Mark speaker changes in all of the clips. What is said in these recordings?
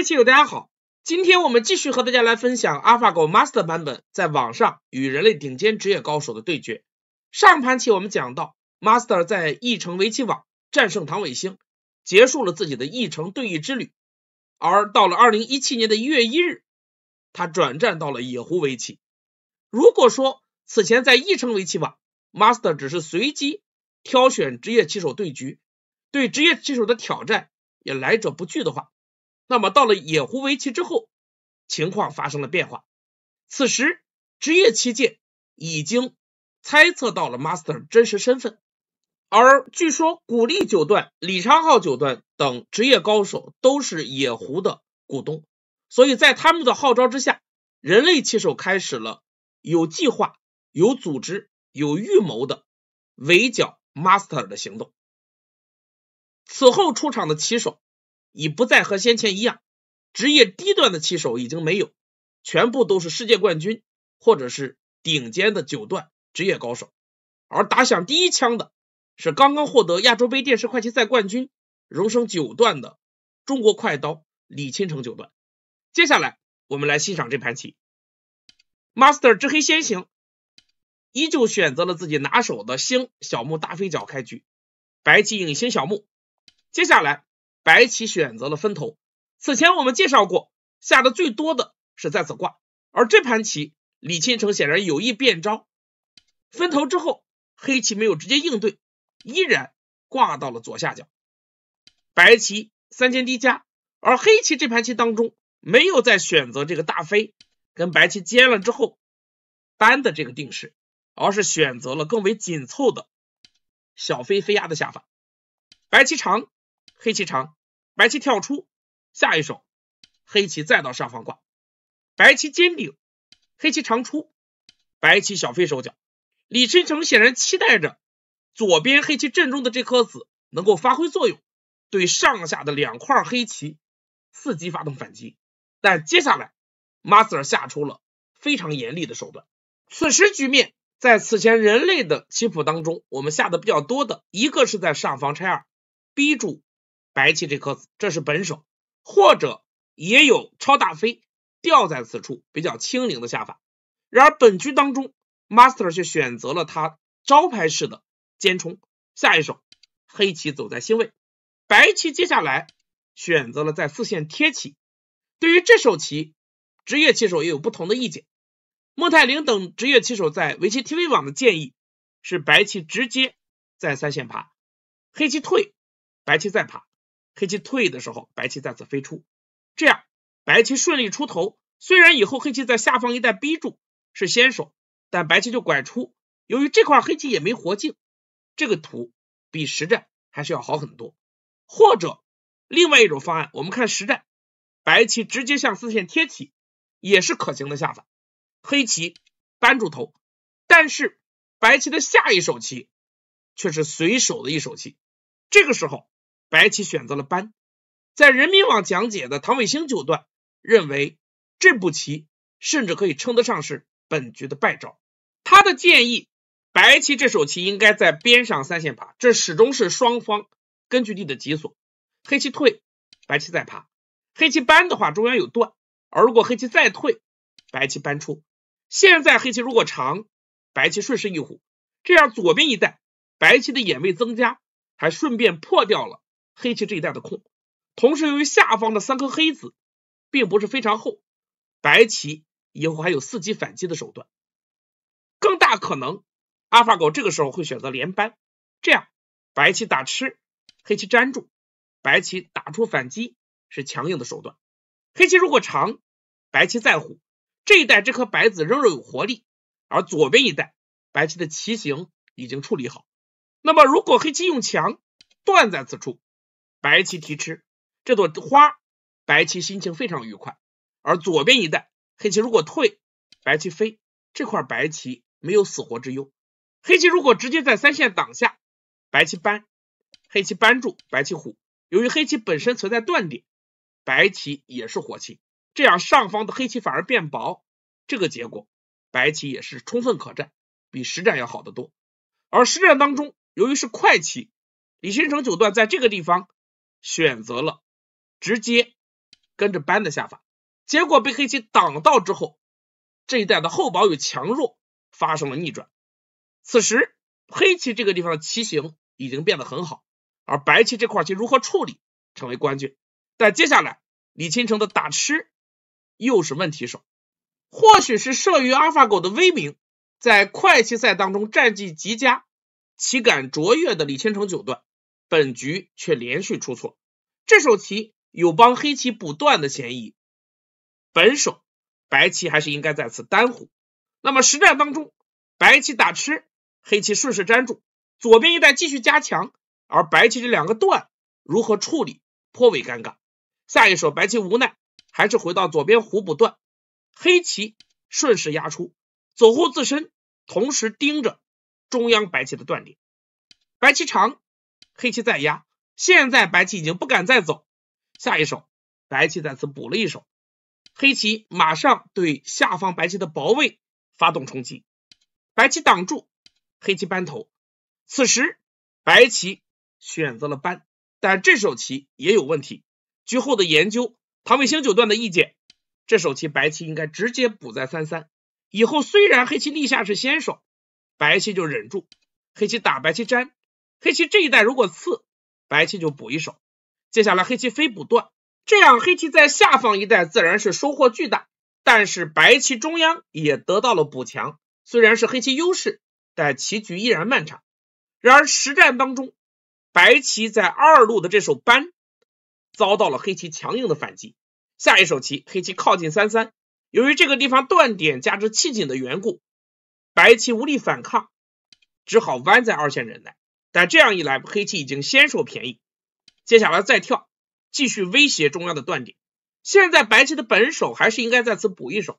Speaker 1: 位棋友，大家好，今天我们继续和大家来分享 AlphaGo Master 版本在网上与人类顶尖职业高手的对决。上盘棋我们讲到，Master 在翼城围棋网战胜唐伟星，结束了自己的翼城对弈之旅。而到了二零一七年的一月一日，他转战到了野狐围棋。如果说此前在翼城围棋网，Master 只是随机挑选职业棋手对局，对职业棋手的挑战也来者不拒的话，那么到了野狐围棋之后，情况发生了变化。此时职业棋界已经猜测到了 Master 真实身份，而据说古力九段、李昌镐九段等职业高手都是野狐的股东，所以在他们的号召之下，人类棋手开始了有计划、有组织、有预谋的围剿 Master 的行动。此后出场的棋手。已不再和先前一样，职业低段的棋手已经没有，全部都是世界冠军或者是顶尖的九段职业高手。而打响第一枪的是刚刚获得亚洲杯电视快棋赛冠军、荣升九段的中国快刀李钦成九段。接下来我们来欣赏这盘棋，Master 之黑先行，依旧选择了自己拿手的星小目大飞角开局，白棋引星小目，接下来。白棋选择了分头，此前我们介绍过，下的最多的是在此挂，而这盘棋李钦成显然有意变招，分头之后，黑棋没有直接应对，依然挂到了左下角，白棋三间低加，而黑棋这盘棋当中没有再选择这个大飞跟白棋尖了之后搬的这个定式，而是选择了更为紧凑的小飞飞压的下法，白棋长。黑棋长，白棋跳出，下一手黑棋再到上方挂，白棋尖顶，黑棋长出，白棋小飞手脚。李申成显然期待着左边黑棋阵中的这颗子能够发挥作用，对上下的两块黑棋伺机发动反击。但接下来，Master 下出了非常严厉的手段。此时局面在此前人类的棋谱当中，我们下的比较多的一个是在上方拆二，逼住。白棋这颗子，这是本手，或者也有超大飞吊在此处比较轻灵的下法。然而本局当中，Master 却选择了他招牌式的尖冲。下一手，黑棋走在星位，白棋接下来选择了在四线贴棋。对于这手棋，职业棋手也有不同的意见。莫泰林等职业棋手在围棋 TV 网的建议是白棋直接在三线爬，黑棋退，白棋再爬。黑棋退的时候，白棋再次飞出，这样白棋顺利出头。虽然以后黑棋在下方一带逼住是先手，但白棋就拐出。由于这块黑棋也没活境，这个图比实战还是要好很多。或者另外一种方案，我们看实战，白棋直接向四线贴起也是可行的下法。黑棋扳住头，但是白棋的下一手棋却是随手的一手棋，这个时候。白棋选择了搬，在人民网讲解的唐伟星九段认为这步棋甚至可以称得上是本局的败招。他的建议，白棋这手棋应该在边上三线爬，这始终是双方根据地的脊索。黑棋退，白棋再爬，黑棋搬的话中央有断，而如果黑棋再退，白棋搬出。现在黑棋如果长，白棋顺势一虎，这样左边一带白棋的眼位增加，还顺便破掉了。黑棋这一带的空，同时由于下方的三颗黑子并不是非常厚，白棋以后还有伺机反击的手段，更大可能阿尔法狗这个时候会选择连扳，这样白棋打吃，黑棋粘住，白棋打出反击是强硬的手段。黑棋如果长，白棋再虎，这一带这颗白子仍然有活力，而左边一带白棋的棋形已经处理好，那么如果黑棋用强断在此处。白棋提吃这朵花，白棋心情非常愉快。而左边一带，黑棋如果退，白棋飞，这块白棋没有死活之忧。黑棋如果直接在三线挡下，白棋搬，黑棋扳住，白棋虎。由于黑棋本身存在断点，白棋也是活棋，这样上方的黑棋反而变薄，这个结果白棋也是充分可战，比实战要好得多。而实战当中，由于是快棋，李新成九段在这个地方。选择了直接跟着搬的下法，结果被黑棋挡到之后，这一带的后保与强弱发生了逆转。此时黑棋这个地方的棋形已经变得很好，而白棋这块棋如何处理成为关键。但接下来李钦成的打吃又是问题手，或许是慑于阿尔法狗的威名，在快棋赛当中战绩极佳、棋感卓越的李钦成九段，本局却连续出错。这手棋有帮黑棋补断的嫌疑，本手白棋还是应该在此单胡。那么实战当中，白棋打吃，黑棋顺势粘住，左边一带继续加强，而白棋这两个断如何处理颇为尴尬。下一手白棋无奈，还是回到左边胡补断，黑棋顺势压出，走后自身，同时盯着中央白棋的断点，白棋长，黑棋再压。现在白棋已经不敢再走，下一手白棋在此补了一手，黑棋马上对下方白棋的薄位发动冲击，白棋挡住，黑棋扳头。此时白棋选择了扳，但这手棋也有问题。局后的研究，唐卫星九段的意见，这手棋白棋应该直接补在三三。以后虽然黑棋立下是先手，白棋就忍住，黑棋打白棋粘，黑棋这一带如果刺。白棋就补一手，接下来黑棋飞补断，这样黑棋在下方一带自然是收获巨大，但是白棋中央也得到了补强。虽然是黑棋优势，但棋局依然漫长。然而实战当中，白棋在二路的这手扳遭到了黑棋强硬的反击。下一手棋黑棋靠近三三，由于这个地方断点加之气紧的缘故，白棋无力反抗，只好弯在二线忍耐。但这样一来，黑棋已经先受便宜，接下来再跳，继续威胁中央的断点。现在白棋的本手还是应该在此补一手，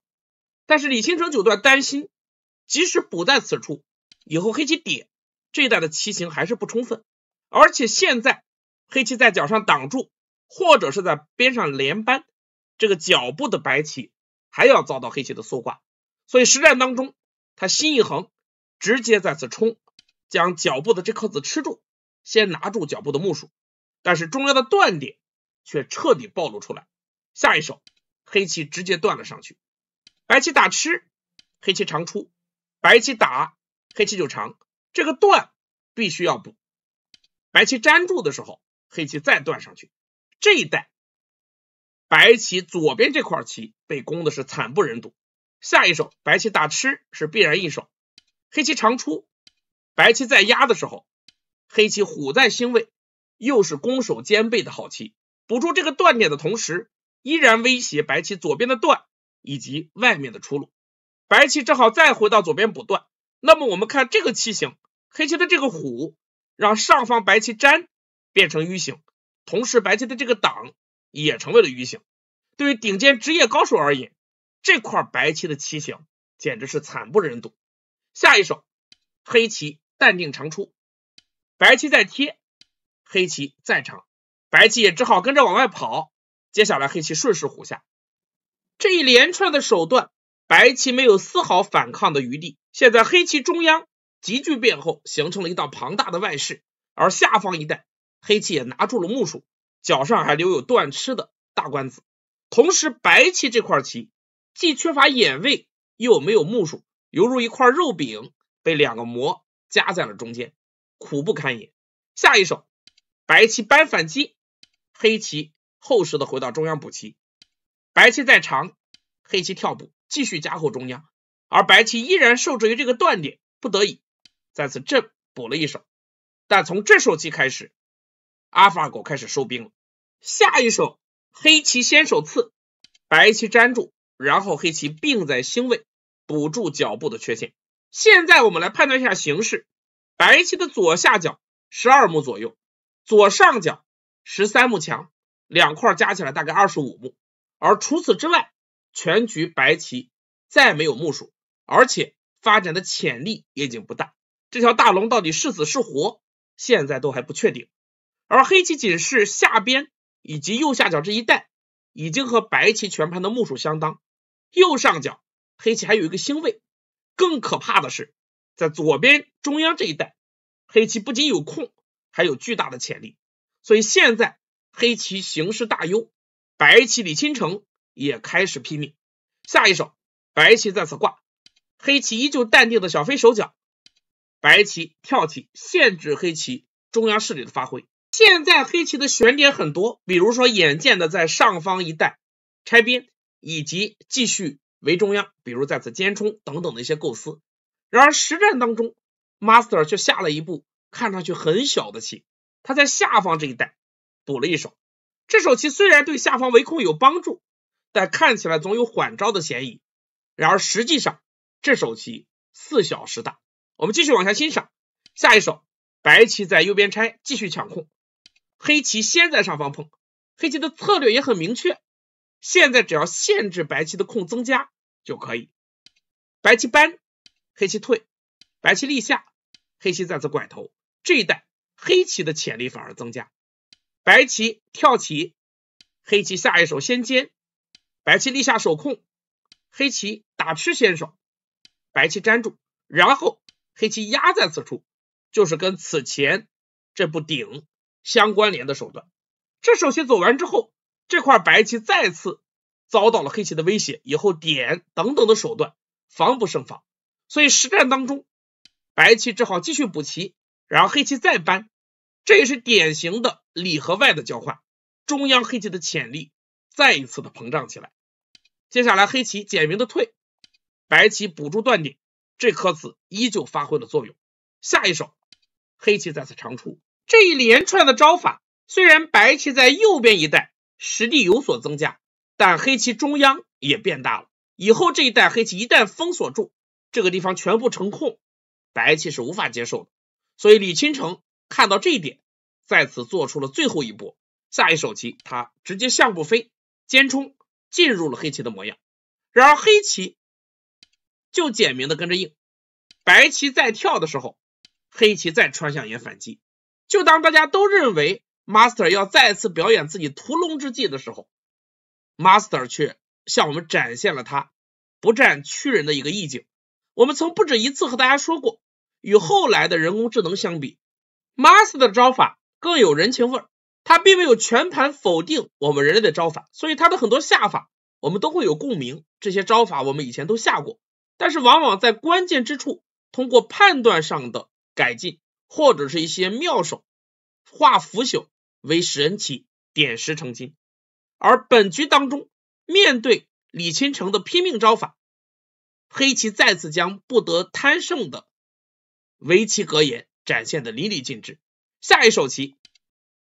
Speaker 1: 但是李清城九段担心，即使补在此处，以后黑棋点这一带的棋形还是不充分，而且现在黑棋在角上挡住，或者是在边上连扳，这个脚步的白棋还要遭到黑棋的搜刮，所以实战当中他心一横，直接在此冲。将脚部的这颗子吃住，先拿住脚部的目数，但是中央的断点却彻底暴露出来。下一手，黑棋直接断了上去，白棋打吃，黑棋长出，白棋打，黑棋就长，这个断必须要补。白棋粘住的时候，黑棋再断上去，这一带白棋左边这块棋被攻的是惨不忍睹。下一手，白棋打吃是必然一手，黑棋长出。白棋在压的时候，黑棋虎在星位，又是攻守兼备的好棋。补住这个断点的同时，依然威胁白棋左边的断以及外面的出路。白棋正好再回到左边补断。那么我们看这个棋形，黑棋的这个虎让上方白棋粘变成鱼形，同时白棋的这个挡也成为了鱼形。对于顶尖职业高手而言，这块白棋的棋形简直是惨不忍睹。下一手，黑棋。淡定长出，白棋再贴，黑棋再长，白棋也只好跟着往外跑。接下来黑棋顺势虎下，这一连串的手段，白棋没有丝毫反抗的余地。现在黑棋中央急剧变厚，形成了一道庞大的外势，而下方一带黑棋也拿住了目数，脚上还留有断吃的大官子。同时，白棋这块棋既缺乏眼位，又没有目数，犹如一块肉饼被两个馍。夹在了中间，苦不堪言。下一手，白棋扳反击，黑棋厚实的回到中央补棋。白棋再长，黑棋跳补，继续加厚中央。而白棋依然受制于这个断点，不得已在此正补了一手。但从这手棋开始，阿尔法狗开始收兵了。下一手，黑棋先手刺，白棋粘住，然后黑棋并在星位补住脚步的缺陷。现在我们来判断一下形势，白棋的左下角十二目左右，左上角十三目强，两块加起来大概二十五目。而除此之外，全局白棋再没有目数，而且发展的潜力也已经不大。这条大龙到底是死是活，现在都还不确定。而黑棋仅是下边以及右下角这一带，已经和白棋全盘的目数相当。右上角黑棋还有一个星位。更可怕的是，在左边中央这一带，黑棋不仅有空，还有巨大的潜力。所以现在黑棋形势大优，白棋李钦成也开始拼命。下一手，白棋再次挂，黑棋依旧淡定的小飞手脚，白棋跳起，限制黑棋中央势力的发挥。现在黑棋的悬点很多，比如说眼见的在上方一带拆边，以及继续围中央，比如在此尖冲等等的一些构思。然而实战当中，Master 却下了一步看上去很小的棋，他在下方这一带补了一手。这手棋虽然对下方围控有帮助，但看起来总有缓招的嫌疑。然而实际上这手棋四小时大。我们继续往下欣赏下一手，白棋在右边拆，继续抢控。黑棋先在上方碰，黑棋的策略也很明确，现在只要限制白棋的空增加就可以。白棋搬，黑棋退，白棋立下，黑棋再次拐头，这一带黑棋的潜力反而增加。白棋跳起，黑棋下一手先尖，白棋立下手控，黑棋打吃先手，白棋粘住，然后黑棋压在此处，就是跟此前这步顶。相关联的手段，这手棋走完之后，这块白棋再次遭到了黑棋的威胁，以后点等等的手段防不胜防，所以实战当中，白棋只好继续补棋，然后黑棋再搬，这也是典型的里和外的交换，中央黑棋的潜力再一次的膨胀起来。接下来黑棋简明的退，白棋补住断点，这颗子依旧发挥了作用。下一手，黑棋再次长出。这一连串的招法，虽然白棋在右边一带实力有所增加，但黑棋中央也变大了。以后这一带黑棋一旦封锁住这个地方全部成空，白棋是无法接受的。所以李钦成看到这一点，在此做出了最后一搏。下一手棋，他直接象步飞，尖冲进入了黑棋的模样。然而黑棋就简明的跟着应，白棋在跳的时候，黑棋再穿向眼反击。就当大家都认为 Master 要再次表演自己屠龙之技的时候，Master 却向我们展现了他不战屈人的一个意境。我们曾不止一次和大家说过，与后来的人工智能相比，Master 的招法更有人情味儿。他并没有全盘否定我们人类的招法，所以他的很多下法我们都会有共鸣。这些招法我们以前都下过，但是往往在关键之处，通过判断上的改进。或者是一些妙手，化腐朽为神奇，点石成金。而本局当中，面对李钦成的拼命招法，黑棋再次将不得贪胜的围棋格言展现的淋漓尽致。下一手棋，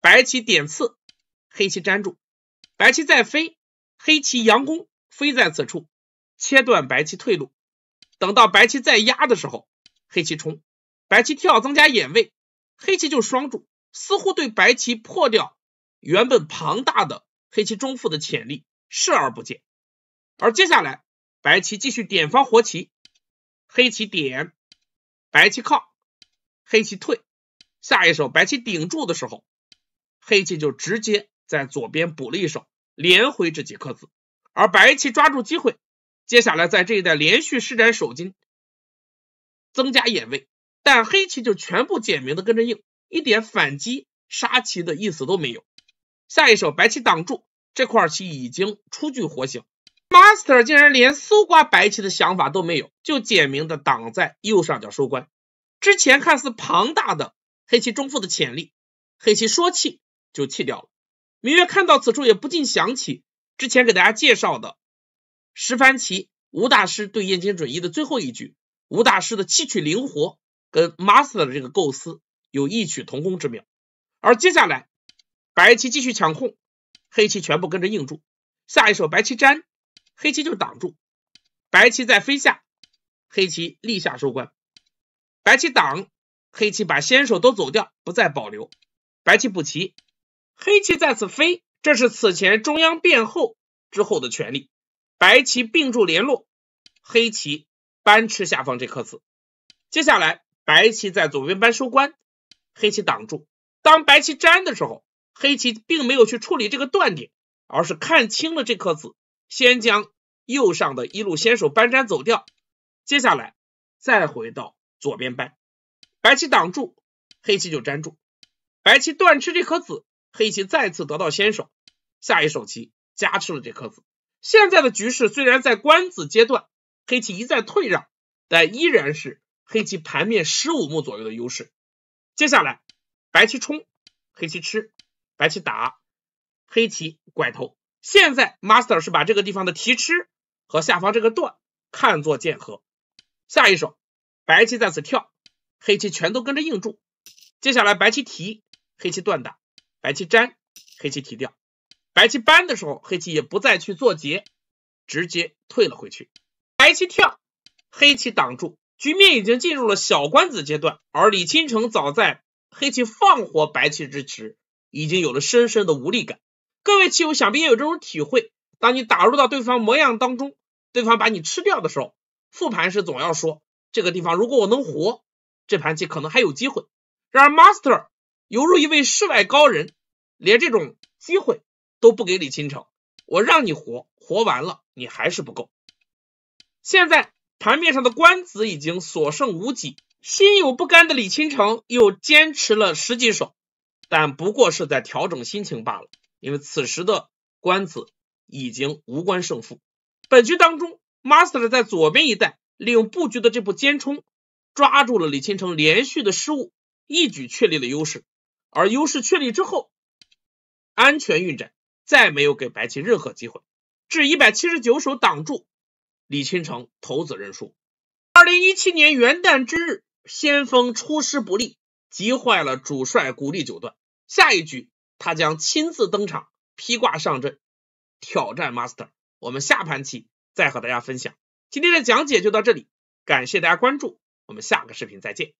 Speaker 1: 白棋点刺，黑棋粘住，白棋再飞，黑棋佯攻，飞在此处，切断白棋退路。等到白棋再压的时候，黑棋冲。白棋跳增加眼位，黑棋就双住，似乎对白棋破掉原本庞大的黑棋中腹的潜力视而不见。而接下来白棋继续点方活棋，黑棋点，白棋靠，黑棋退。下一手白棋顶住的时候，黑棋就直接在左边补了一手，连回这几颗子。而白棋抓住机会，接下来在这一带连续施展手筋，增加眼位。但黑棋就全部简明的跟着应，一点反击杀棋的意思都没有。下一手白棋挡住这块棋已经初具活性，Master 竟然连搜刮白棋的想法都没有，就简明的挡在右上角收官。之前看似庞大的黑棋中腹的潜力，黑棋说弃就弃掉了。明月看到此处也不禁想起之前给大家介绍的十番棋吴大师对燕京准一的最后一局，吴大师的七取灵活。跟 Master 的这个构思有异曲同工之妙，而接下来白棋继续抢控，黑棋全部跟着应住。下一手白棋粘，黑棋就挡住，白棋再飞下，黑棋立下收官。白棋挡，黑棋把先手都走掉，不再保留。白棋补棋，黑棋再次飞，这是此前中央变后之后的权利。白棋并住联络，黑棋扳吃下方这颗子。接下来。白棋在左边扳收官，黑棋挡住。当白棋粘的时候，黑棋并没有去处理这个断点，而是看清了这颗子，先将右上的一路先手搬粘走掉。接下来再回到左边搬，白棋挡住，黑棋就粘住。白棋断吃这颗子，黑棋再次得到先手。下一手棋加吃了这颗子。现在的局势虽然在官子阶段，黑棋一再退让，但依然是黑棋盘面十五目左右的优势。接下来，白棋冲，黑棋吃，白棋打，黑棋拐头。现在 master 是把这个地方的提吃和下方这个断看作剑合。下一手，白棋在此跳，黑棋全都跟着应住。接下来白棋提，黑棋断打，白棋粘，黑棋提掉。白棋搬的时候，黑棋也不再去做劫，直接退了回去。白棋跳，黑棋挡住，局面已经进入了小官子阶段。而李钦成早在黑棋放活白棋之时，已经有了深深的无力感。各位棋友想必也有这种体会：当你打入到对方模样当中，对方把你吃掉的时候，复盘时总要说这个地方如果我能活，这盘棋可能还有机会。然而 Master 犹如一位世外高人，连这种机会。都不给李钦成，我让你活，活完了你还是不够。现在盘面上的官子已经所剩无几，心有不甘的李钦成又坚持了十几手，但不过是在调整心情罢了。因为此时的官子已经无关胜负。本局当中，Master 在左边一带利用布局的这步尖冲，抓住了李钦成连续的失误，一举确立了优势。而优势确立之后，安全运转。再没有给白棋任何机会，至一百七十九手挡住，李钦成投子认输。二零一七年元旦之日，先锋出师不利，急坏了主帅古力九段。下一局他将亲自登场，披挂上阵，挑战 Master。我们下盘棋再和大家分享。今天的讲解就到这里，感谢大家关注，我们下个视频再见。